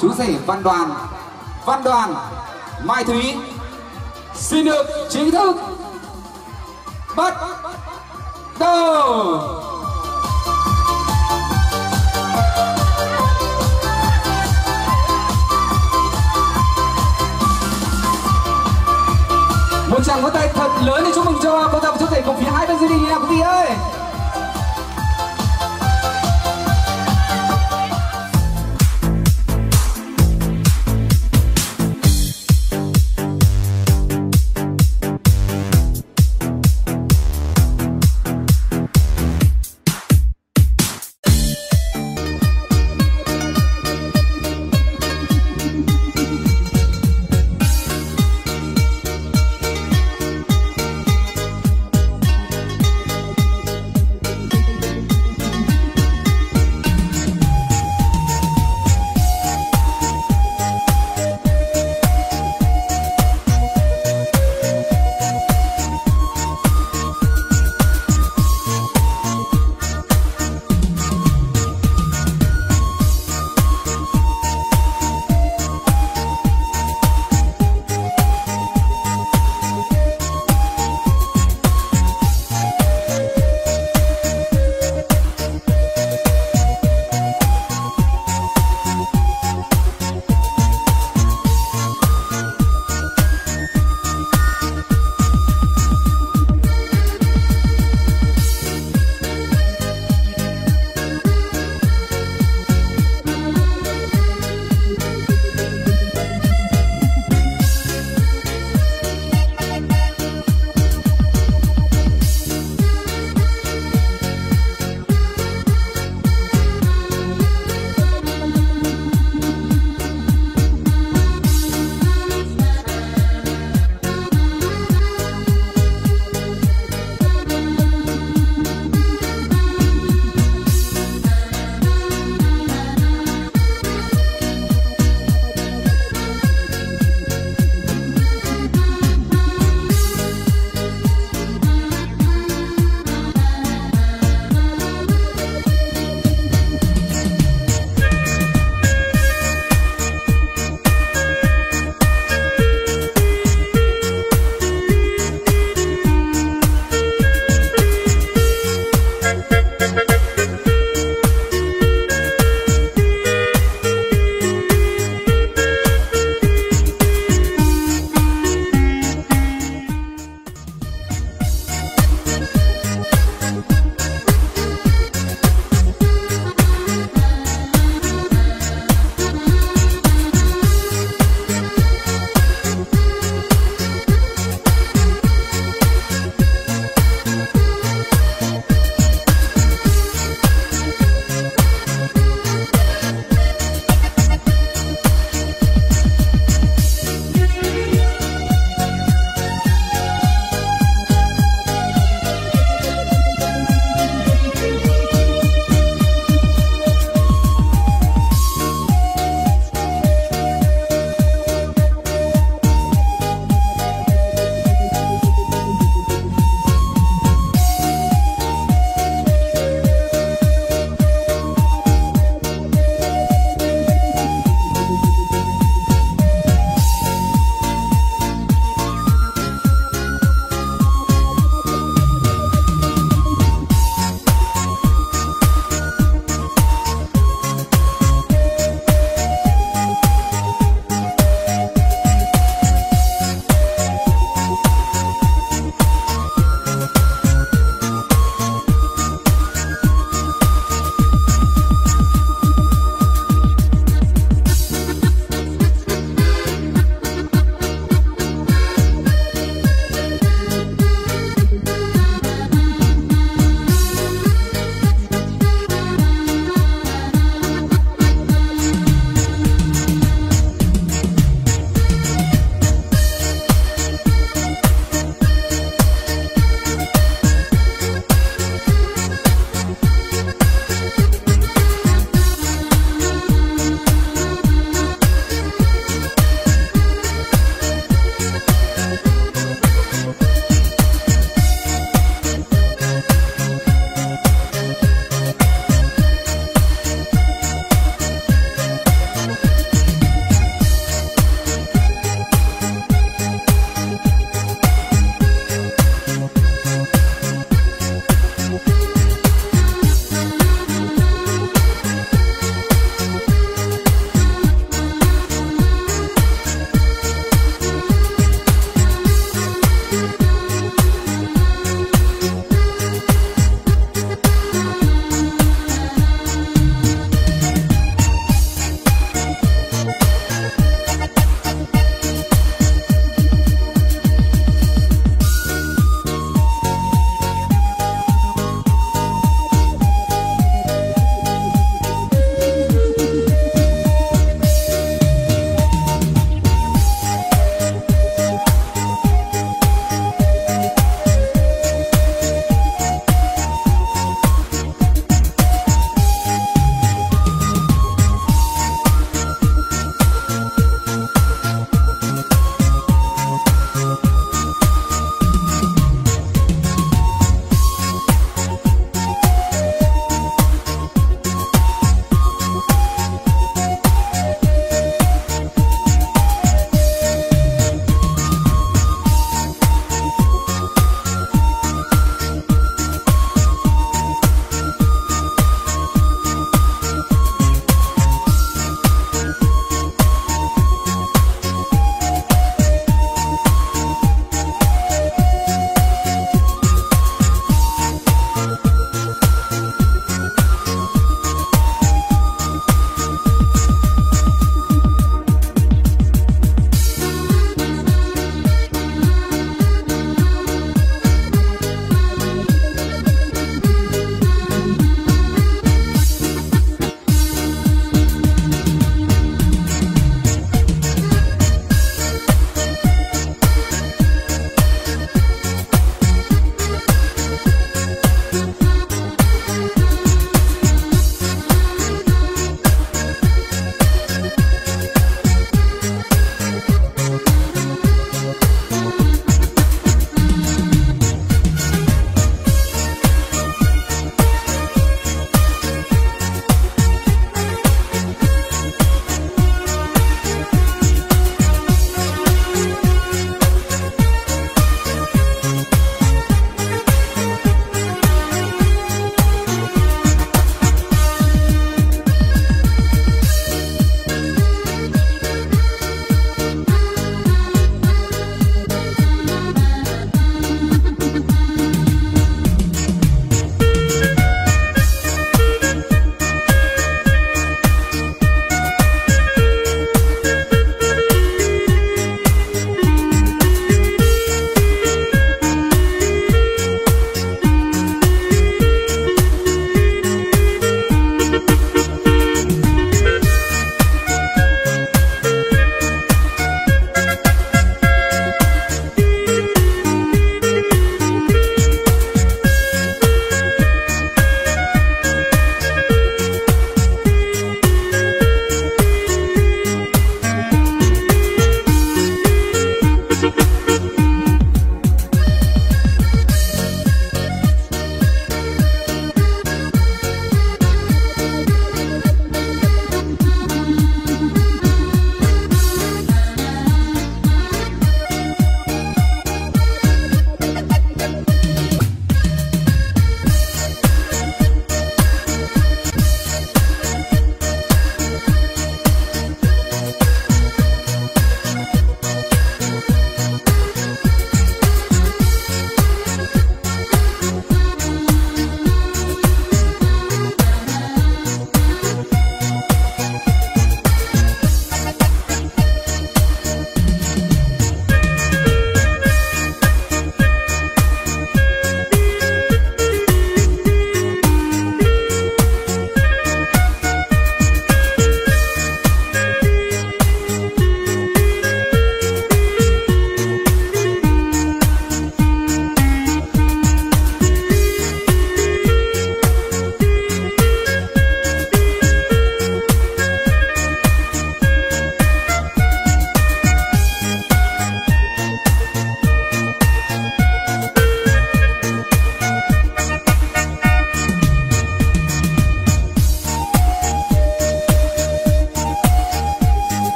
chú rể Văn Đoàn. Văn Đoàn, Mai Thúy, xin được chính thức bắt đầu. Một tràng vỗ tay thật lớn để chúc mừng cho cô tập chú rể cùng phía hai bên gia đình nha quý vị ơi.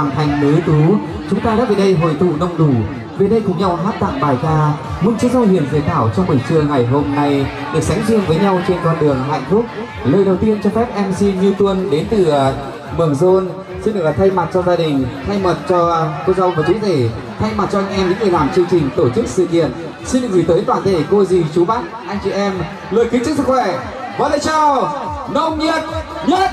Nam thanh nữ tú chúng ta đã về đây hội tụ đông đủ. Về đây cùng nhau hát tặng bài ca. Mừng chiếc rau hiền dễ thảo trong buổi trưa ngày hôm nay, được sánh riêng với nhau trên con đường hạnh phúc. Lời đầu tiên cho phép mc như tuân đến từ ờ, mường Dôn xin được ờ, thay mặt cho gia đình, thay mặt cho ờ, cô dâu và chú rể, thay mặt cho anh em những người làm chương trình tổ chức sự kiện. Xin được gửi tới toàn thể cô dì, chú bác, anh chị em. Lời kính chúc sức khỏe. Và lời chào. Nồng nhiệt nhất.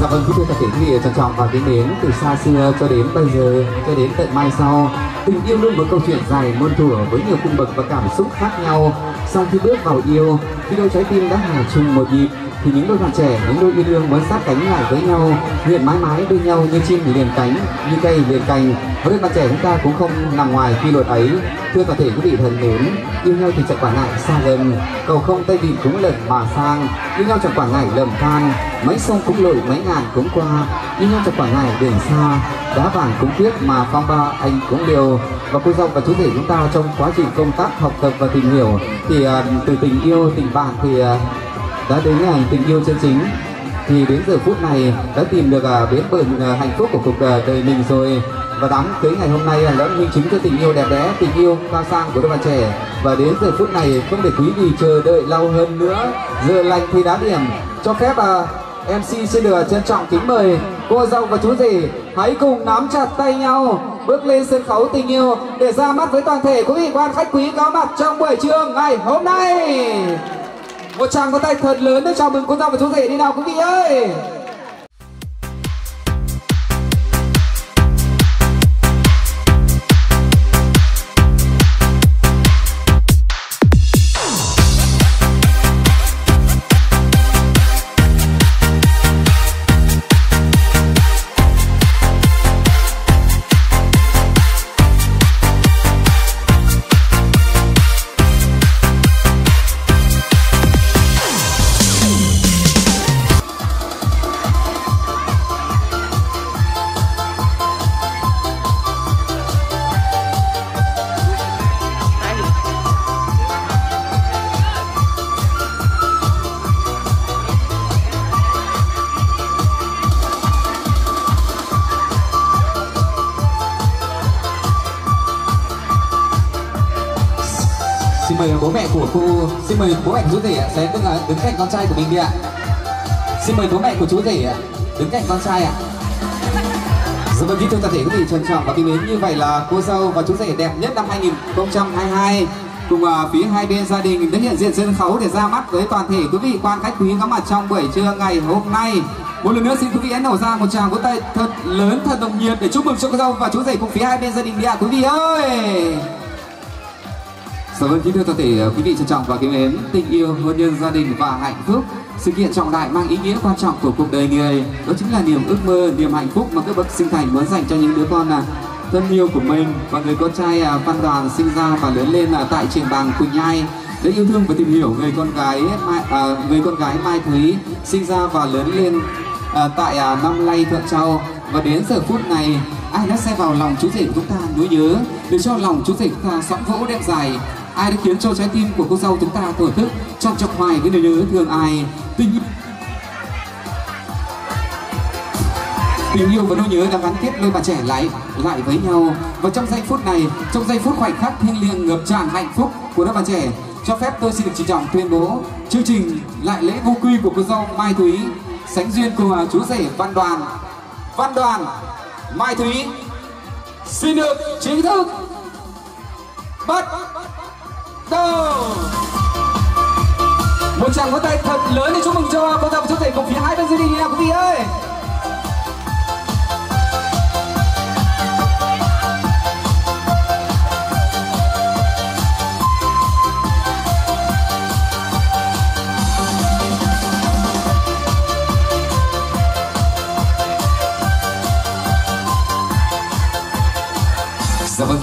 Dạ vâng, kính thưa tất cả quý vị trân trọng và kính mến từ xa xưa cho đến bây giờ cho đến tận mai sau. Tình yêu luôn một câu chuyện dài muôn thuở với nhiều cung bậc và cảm xúc khác nhau. Sau khi bước vào yêu khi đôi trái tim đã hòa chung một nhịp thì những đôi bạn trẻ những đôi yêu đương muốn sát cánh lại với nhau nguyện mãi mãi bên nhau như chim liền cánh như cây liền cành. Với đôi bạn trẻ chúng ta cũng không nằm ngoài quy luật ấy. Thưa toàn thể quý vị thân mến yêu nhau thì chẳng quản ngại xa gần cầu không tay vịn cũng lật mà sang. Yêu nhau chẳng quản ngại lầm than mấy sông cũng lội mấy ngàn cũng qua. Yêu nhau chẳng quản ngại đường xa đá vàng cũng tiếc mà phong ba anh cũng liều. Và cô dâu và chú rể chúng ta trong quá trình công tác học tập và tìm hiểu thì uh, từ tình yêu tình bạn thì uh, đã đến ngày tình yêu chân chính, thì đến giờ phút này đã tìm được à, bến bờ à, hạnh phúc của cuộc à, đời mình rồi. Và đám cưới ngày hôm nay đã minh chứng cho tình yêu đẹp đẽ, tình yêu cao sang của đôi bạn trẻ. Và đến giờ phút này không để quý vị chờ đợi lâu hơn nữa. Giờ lành thì đã điểm. Cho phép MC xin được trân trọng kính mời cô dâu và chú rể hãy cùng nắm chặt tay nhau, bước lên sân khấu tình yêu để ra mắt với toàn thể quý vị quan khách quý có mặt trong buổi trường ngày hôm nay một tràng có tay thật lớn để chào mừng cô dâu và chú rể đi nào, quý vị ơi. Xin mời bố mẹ của chú rể sẽ vâng đứng đứng cạnh con trai của mình đi ạ xin mời bố mẹ của chú rể đứng cạnh con trai ạ Dạ vâng, kính thưa toàn thể quý vị trân trọng và kính mến như vậy là cô dâu và chú rể đẹp nhất năm 2022 cùng à, phía hai bên gia đình đã hiện diện sân khấu để ra mắt với toàn thể quý vị quan khách quý có mặt trong buổi trưa ngày hôm nay. Một lần nữa xin quý vị hãy nổ ra một tràng vỗ tay thật lớn thật nồng nhiệt để chúc mừng cho cô dâu và chú rể cùng phía hai bên gia đình đi ạ quý vị ơi cảm ơn kính thưa toàn thể ờ, quý vị trân trọng và kính mến, tình yêu, hôn nhân, gia đình và hạnh phúc. Sự kiện trọng đại mang ý nghĩa quan trọng của cuộc đời người. Đó chính là niềm ước mơ niềm hạnh phúc mà các bậc sinh thành muốn dành cho những đứa con là thân yêu của mình và người con trai à, văn đoàn sinh ra và lớn lên là tại trường bàng quỳnh nhai. Để yêu thương và tìm hiểu người con gái mai, à, người con gái mai thúy sinh ra và lớn lên à, tại à, năm lay thuận châu. Và đến giờ phút này ai đã xe vào lòng chú rể của chúng ta nỗi nhớ? Để cho lòng chú rể chúng ta sõng vỗ đẹp dài ai đã khiến cho trái tim của cô dâu chúng ta thổi thức? Trong chọc hoài cái nỗi nhớ thương ai? Tình tình yêu và nỗi nhớ đã gắn kết đôi bạn trẻ lại lại với nhau. Và trong giây phút này, trong giây phút khoảnh khắc thiêng liêng ngập tràn hạnh phúc của đôi bạn trẻ, cho phép tôi xin được trịnh trọng tuyên bố chương trình lại lễ vô quy của cô dâu Mai Thúy, sánh duyên cùng chú rể Văn Đoàn. Văn Đoàn, Mai Thúy, xin được chính thức bắt go! Một tràng vỗ tay thật lớn để chúc mừng cho cô dâu và chú rể cùng phía hai bên gia đình nào quý vị ơi!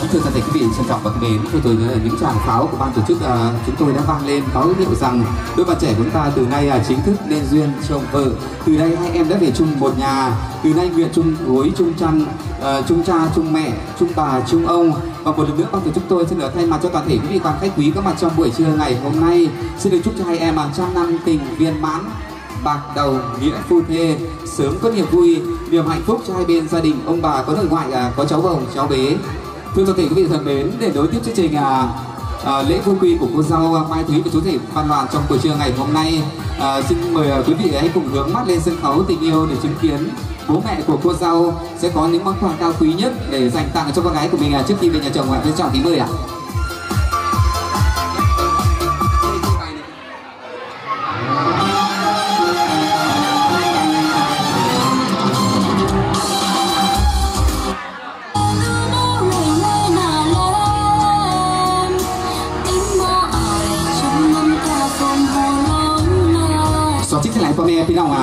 Kính thưa toàn thể quý vị trân trọng và kính mến, vừa rồi là những tràng pháo của ban tổ chức à, chúng tôi đã vang lên báo hiệu rằng đôi bạn trẻ của chúng ta từ nay à, chính thức nên duyên chồng vợ. Từ đây hai em đã về chung một nhà. Từ nay nguyện chung gối, chung chăn, à, chung cha, chung mẹ, chung bà, chung ông. Và một lần nữa ban tổ chức tôi xin được thay mặt cho toàn thể quý vị quan khách quý có mặt trong buổi trưa ngày hôm nay xin được chúc cho hai em hàng trăm năm tình viên mãn bạc đầu nghĩa phu thê sớm có niềm vui niềm hạnh phúc cho hai bên gia đình ông bà có nội ngoại à, có cháu bồng cháu bé thưa toàn thể quý vị thân mến để nối tiếp chương trình à, à, lễ vô quy của cô dâu à, Mai Thúy và chú rể Văn Loan trong buổi trưa ngày hôm nay à, xin mời à, quý vị hãy cùng hướng mắt lên sân khấu tình yêu để chứng kiến bố mẹ của cô dâu sẽ có những món quà cao quý nhất để dành tặng cho con gái của mình à, trước khi về nhà chồng ạ. Trân trọng kính mời ạ. À.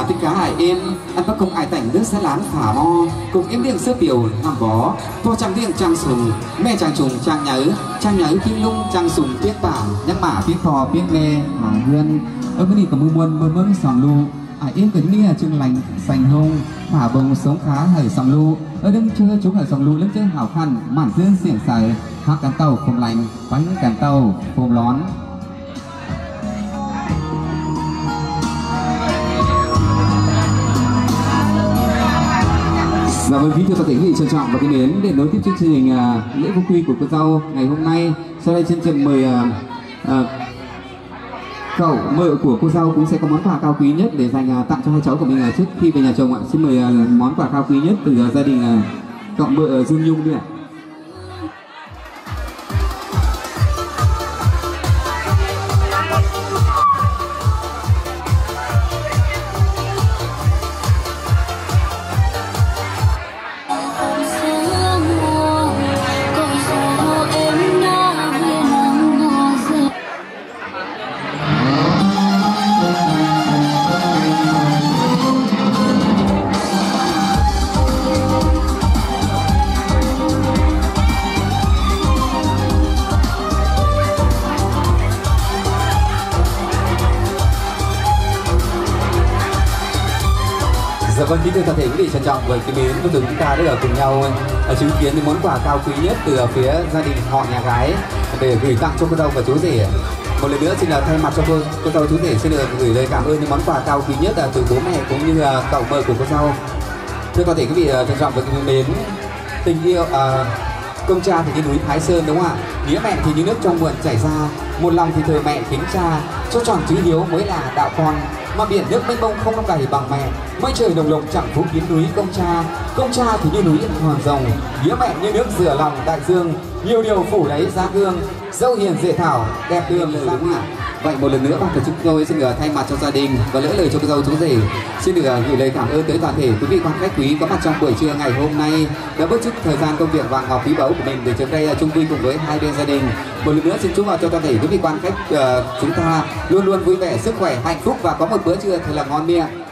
thì cá à em. Ăn bắt công ai tảnh nước sẽ lán phả mo cùng em điên sơ biểu làm bó. Po trang điên trang sùng, mẹ trang trùng trang nhớ trang nhớ kim lung trang sùng biết bảo nhắc mả biết phò biết nghe mà nguyên. Ở cái đi cả mưa muôn mưa mưa sòng lu. Ai em cần nia chân lành, sành hông phả bồng sống khá hởi sòng lu. Ở đứng chơi chúng hải sòng lu lên chơi hảo khăn, mản dương xiển xài. Hát cán tàu không lành, bánh cán tàu không lón. Dạ vâng, kính thưa toàn thể quý vị trân trọng và kính mến để nối tiếp chương trình uh, lễ vô quy của cô dâu ngày hôm nay. Sau đây trên trần mời uh, uh, cậu mợ của cô dâu cũng sẽ có món quà cao quý nhất để dành uh, tặng cho hai cháu của mình uh, trước khi về nhà chồng ạ. Xin mời uh, món quà cao quý nhất từ uh, gia đình uh, cậu mợ Dương Nhung đi ạ. Dạ quý vị trân trọng với cái mến, chúng chúng ta đã ở cùng nhau chứng kiến những món quà cao quý nhất từ phía gia đình họ nhà gái để gửi tặng cho cô dâu và chú rể. Một lần nữa xin là thay mặt cho cô cô dâu chú rể xin được gửi lời cảm ơn những món quà cao quý nhất à, từ bố mẹ cũng như à, cậu mời của cô dâu. Thưa có thể quý vị à, trân trọng với kính mến, tình yêu à, công cha thì như núi Thái Sơn đúng không ạ? Nghĩa mẹ thì như nước trong nguồn chảy ra, một lòng thì thờ mẹ kính cha, cho tròn chữ hiếu mới là đạo con mà biển nước mênh mông không đầy bằng mẹ. Mây trời đồng lộc chẳng phú kiến núi công cha. Công cha thì như núi hoàng rồng nghĩa mẹ như nước rửa lòng đại dương. Nhiều điều phủ đấy giá gương dâu hiền dễ thảo đẹp đường giang hạ vậy một lần nữa ban tổ chức tôi xin được thay mặt cho gia đình và lỡ lời cho cô dâu chú rể xin được gửi lời cảm ơn tới toàn thể quý vị quan khách quý có mặt trong buổi trưa ngày hôm nay. Đã bớt chút thời gian công việc vàng ngọc quý báu của mình để trước đây ờ, chung vui cùng với hai bên gia đình. Một lần nữa xin chúc cho toàn thể quý vị quan khách uh, chúng ta luôn luôn vui vẻ sức khỏe hạnh phúc và có một bữa trưa thật là ngon miệng.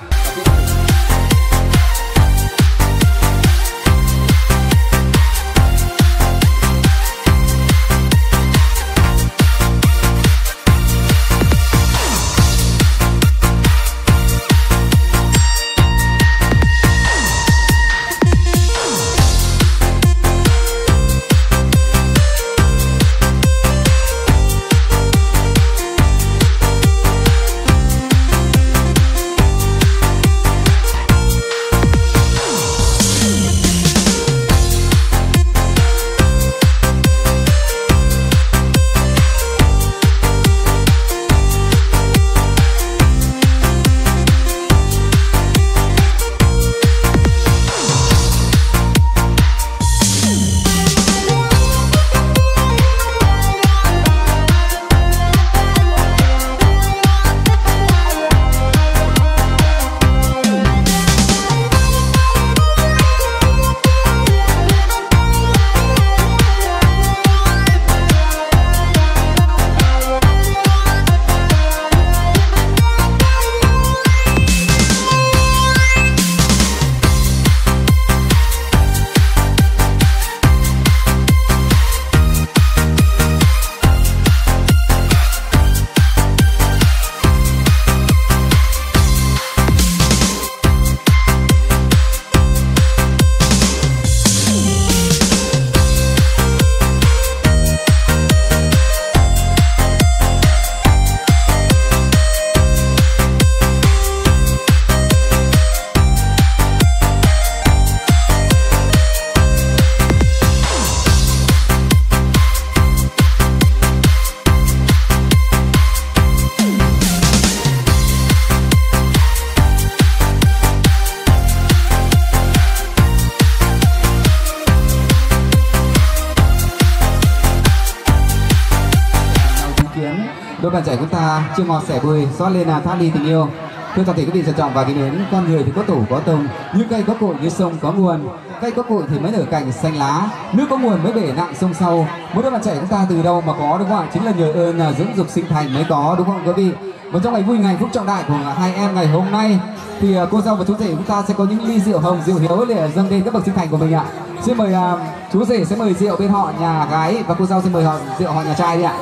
Sẻ chúng ta chưa ngọt sẻ bùi xót lên là thác đi tình yêu. Thưa toàn thể quý vị trân trọng và kính mến con người thì có tổ có tông như cây có cội như sông có nguồn. Cây có cội thì mới nở cành xanh lá. Nước có nguồn mới bể nặng sông sâu mỗi đứa bạn trẻ chúng ta từ đâu mà có đúng không ạ? Chính là nhờ ơn là dưỡng dục sinh thành mới có đúng không quý vị? Và trong ngày vui ngày phúc trọng đại của hai em ngày hôm nay. Thì à, cô dâu và chú rể chúng ta sẽ có những ly rượu hồng rượu hiếu để dâng lên các bậc sinh thành của mình ạ. Xin mời uh, chú rể sẽ mời rượu bên họ nhà gái và cô dâu xin mời họ rượu họ nhà trai đi ạ.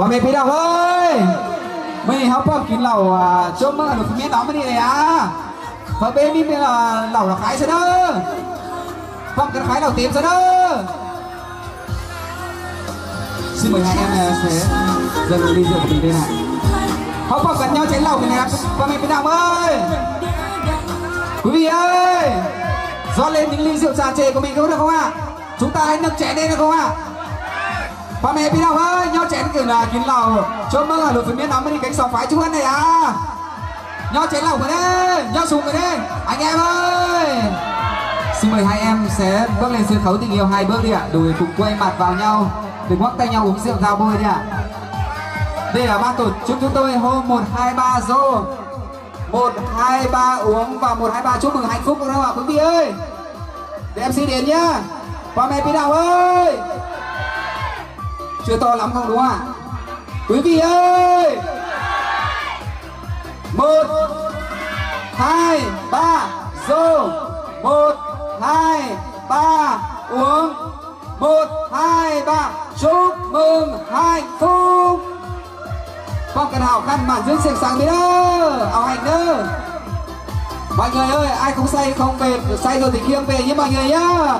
Và mẹ phía đâu ơi Mình học bom kín lẩu à, chôm mơ được miếng đó mới đi này à? Và bên đi là lẩu là khái sao đó? Bom cái khái lẩu tím sao đó? Xin mời hai em à, sẽ dâng ly rượu của mình đây này, Học bom gần nhau chén lẩu này nè Và mẹ phía nào ơi Quý vị ơi rót lên những ly rượu trà trề của mình có được không ạ? Chúng ta hãy nâng chén lên được không ạ? Ba mẹ đi nào ơi nhau chén kiểu là kiến lầu cho mơ là nội phải biết nắm đi cánh sò phái chú ăn này à. Nhau chén lẩu rồi đấy nhau sùng rồi đấy anh em ơi! Xin mời hai em sẽ bước lên sân khấu tình yêu hai bước đi ạ. Đùi cùng quay mặt vào nhau. Để ngoắc tay nhau uống rượu giao bôi đi ạ. Đây là ban tổ chức chúng tôi hôm một, hai, ba, rô. Một, hai, ba uống và một, hai, ba chúc mừng hạnh phúc. Của đâu ạ, quý vị ơi. Để em xin đến nhá. Ba mẹ đi đầu ơi! Chưa to lắm không, đúng không ạ? Quý vị ơi! Một, hai, ba dô một, hai, ba, uống. Một, hai, ba, chúc mừng hạnh phúc. Con cần hào khăn màn dưới sạch sáng đi đó ảo hành đó mọi người ơi, ai không say không về, say rồi thì khiêng về nhé mọi người nhá.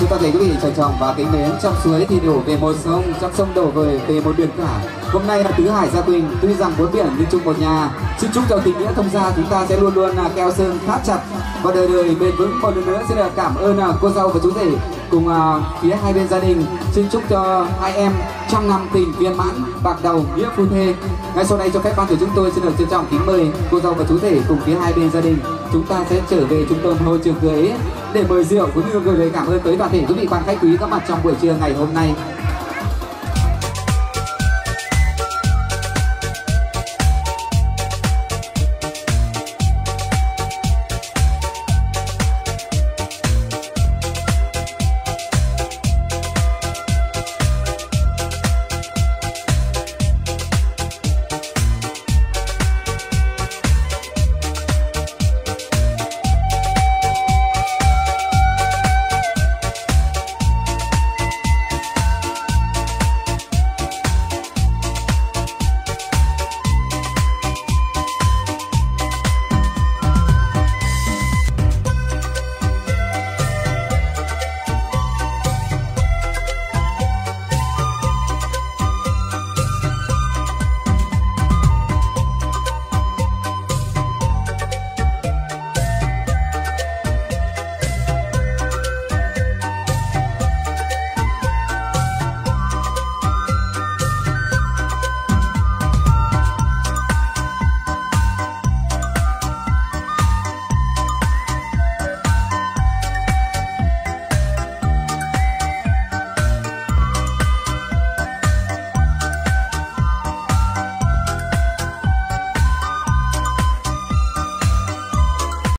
Chúng ta thấy quý vị trân trọng và kính mến trong suối thì đổ về một sông, trong sông đổ về về một biển cả. Hôm nay là tứ hải gia quỳnh, tuy rằng bốn biển nhưng chung một nhà. Xin chúc cho tình nghĩa thông gia chúng ta sẽ luôn luôn là keo sơn thắt chặt và đời đời bền vững. Một lần nữa xin được cảm ơn à, cô dâu và chú rể cùng uh, phía hai bên gia đình. Xin chúc cho hai em trăm năm tình viên mãn, bạc đầu nghĩa phu thê. Ngay sau đây cho phép ban của chúng tôi xin được trân trọng kính mời cô dâu và chú rể cùng phía hai bên gia đình. Chúng ta sẽ trở về trung tâm hội trường cưới để mời rượu cũng như gửi lời cảm ơn tới toàn thể quý vị quan khách quý có mặt trong buổi trưa ngày hôm nay